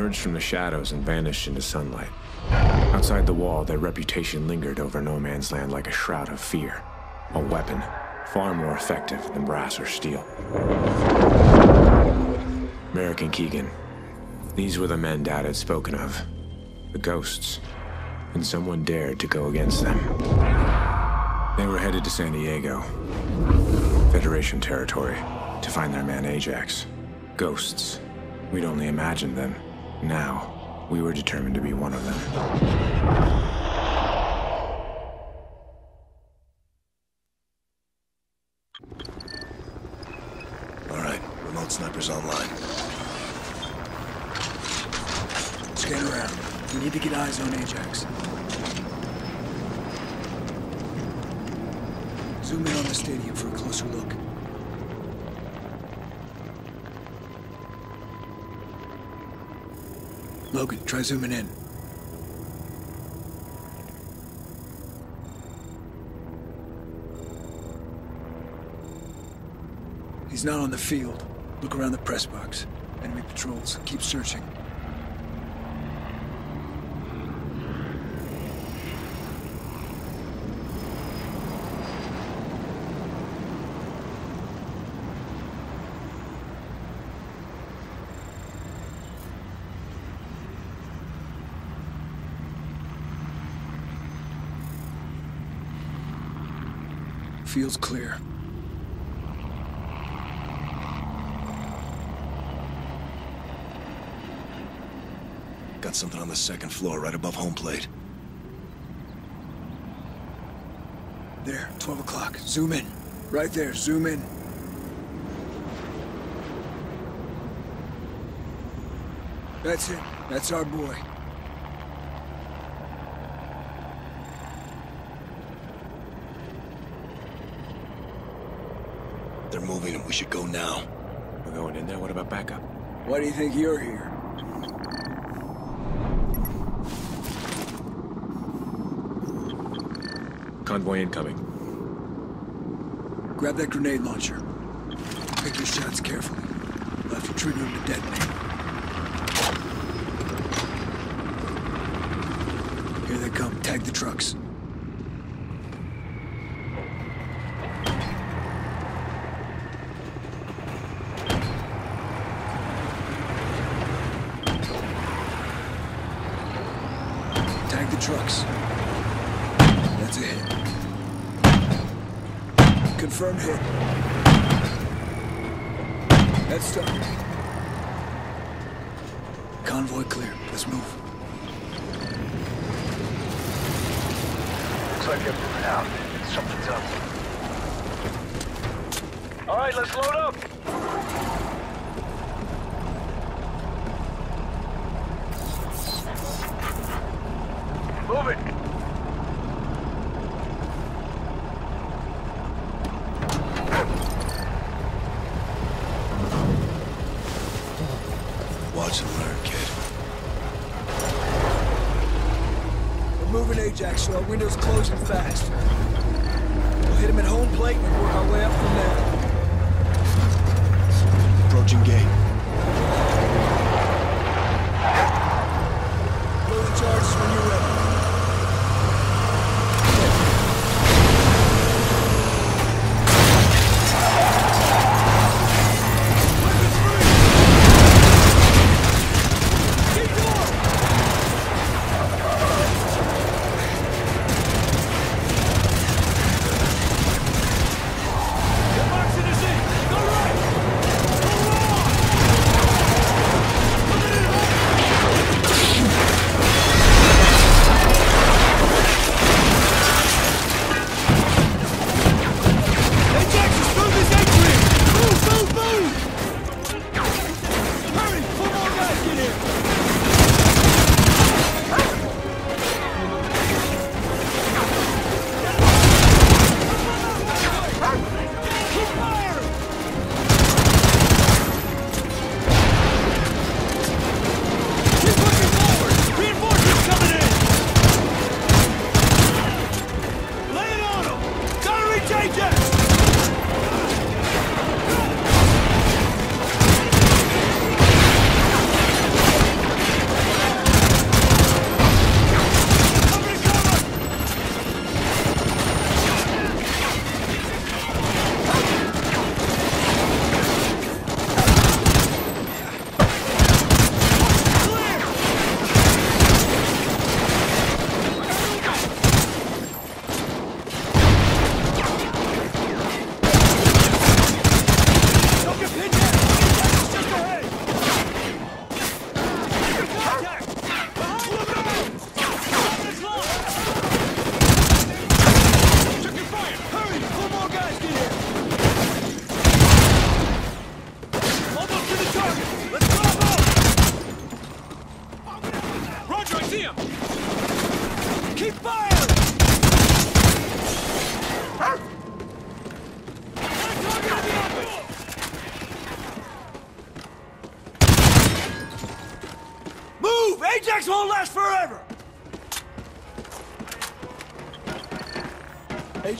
emerged from the shadows and vanished into sunlight. Outside the wall, their reputation lingered over no man's land like a shroud of fear. A weapon, far more effective than brass or steel. Merrick and Keegan. These were the men Dad had spoken of. The ghosts. And someone dared to go against them. They were headed to San Diego, Federation territory, to find their man Ajax. Ghosts. We'd only imagined them. Now, we were determined to be one of them. All right, remote sniper's online. Scan around. We need to get eyes on Ajax. Zoom in on the stadium for a closer look. Logan, try zooming in. He's not on the field. Look around the press box. Enemy patrols. Keep searching. Field's clear. Got something on the second floor, right above home plate. There, 12 o'clock. Zoom in. Right there, zoom in. That's it. That's our boy. They're moving and we should go now. We're going in there? What about backup? Why do you think you're here? Convoy incoming. Grab that grenade launcher. Pick your shots carefully. We'll have to trigger him to detonate. Here they come. Tag the trucks. Tag the trucks. That's a hit. Confirmed hit. That's done. Convoy clear. Let's move. Looks like they're moving out. Something's up. All right, let's load up. Move it. Watch and learn, kid. We're moving Ajax, so our window's closing fast. We'll hit him at home plate and work our way up from there. Approaching gate.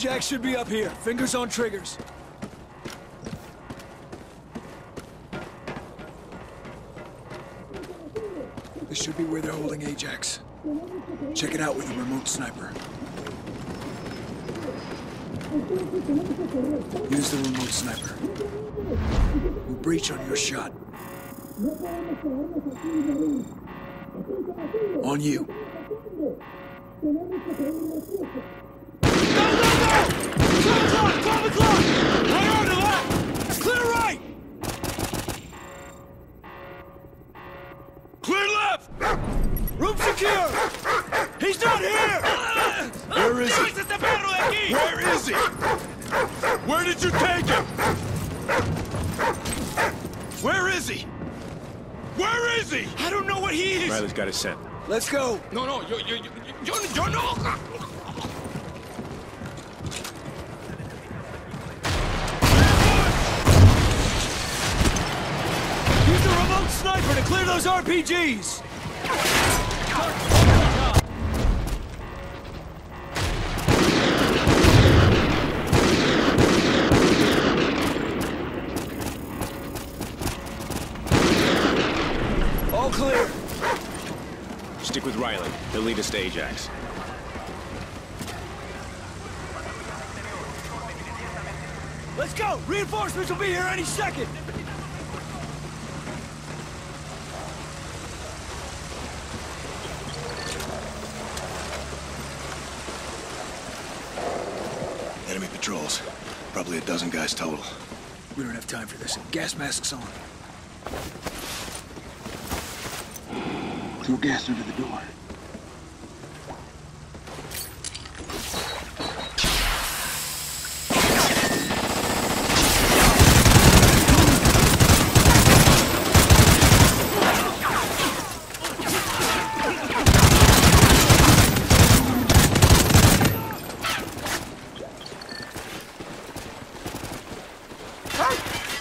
Ajax should be up here. Fingers on triggers. This should be where they're holding Ajax. Check it out with a remote sniper. Use the remote sniper. We'll breach on your shot. On you. Let's go! No, no, yo, yo, yo, yo, yo no! Use the remote sniper to clear those RPGs! All clear. Stick with Riley. He'll lead us to Ajax. Let's go! Reinforcements will be here any second! Enemy patrols. Probably a dozen guys total. We don't have time for this. Gas masks on. Throw gas under the door.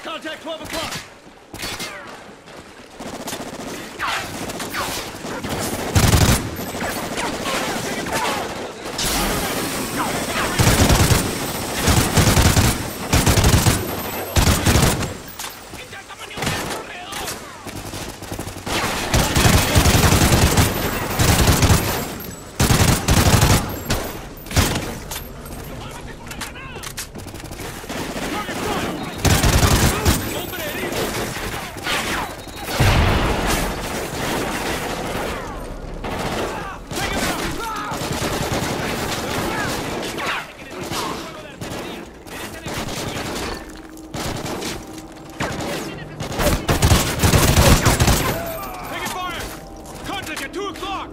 Contact 12 o'clock! Taking fire! Contact at 2 o'clock!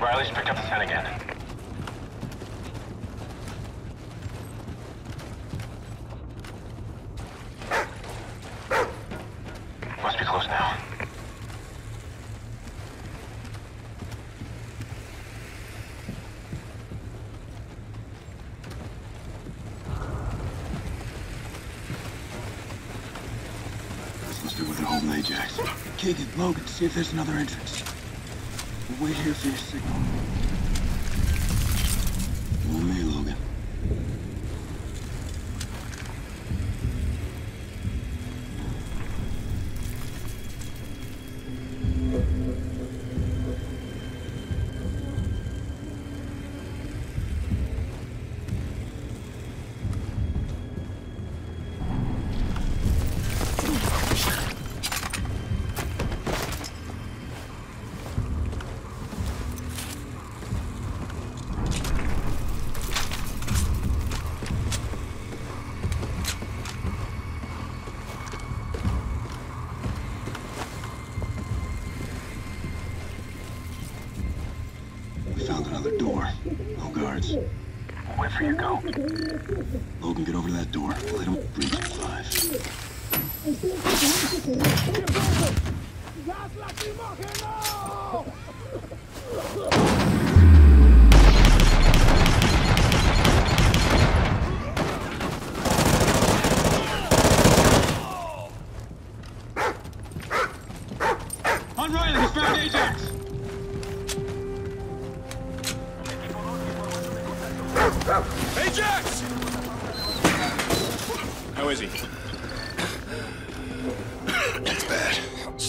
Riley's picked up the scent again. Must be close now. This must be where they're holding Ajax. Keegan, Logan, see if there's another entrance. We'll wait here for your signal. Logan, get over to that door.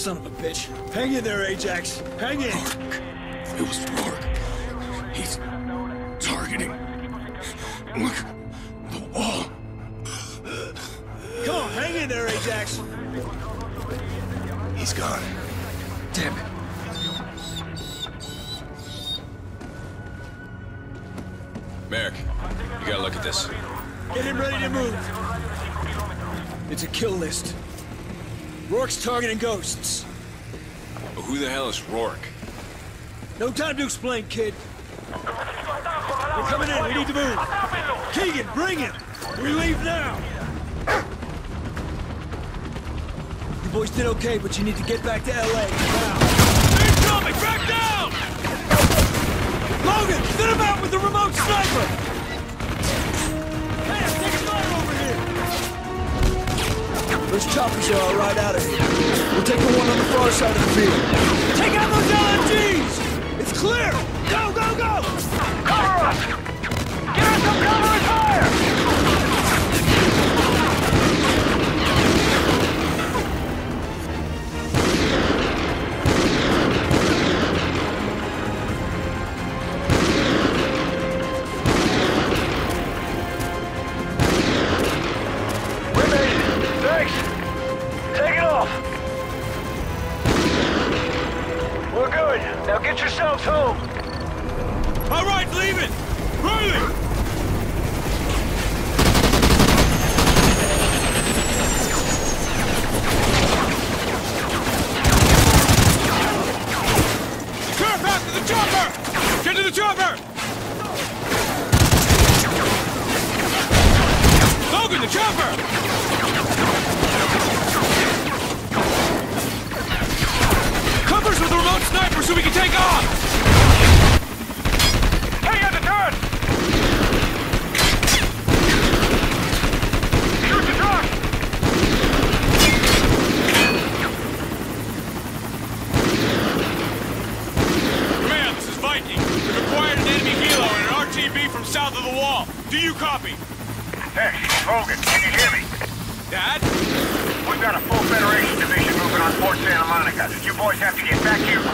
Son of a bitch. Hang in there, Ajax. Hang in. It was Rourke. He's targeting. Look, the wall. Come on, hang in there, Ajax. He's gone. Damn it. Merrick, you gotta look at this. Get him ready to move. It's a kill list. Rourke's targeting ghosts. But who the hell is Rourke? No time to explain, kid. We're coming in. We need to move. Keegan, bring him. We leave now. You boys did okay, but you need to get back to L.A. now. Incoming! Back down! Logan, thin him out with the remote sniper. Choppers are all right out of here. We'll take the one on the far side of the field. Take out those LMGs! It's clear! Go, go, go! Cover us! Give us some cover and fire! Get to the chopper! Logan, the chopper! Covers with the remote sniper so we can take off! Hey, you have to turn! Shoot the truck! Command, this is Viking. We've acquired an enemy helo and an RTB from south of the wall. Do you copy? Hey, Logan, can you hear me? Dad? We've got a full Federation division moving on Fort Santa Monica. You boys have to get back here.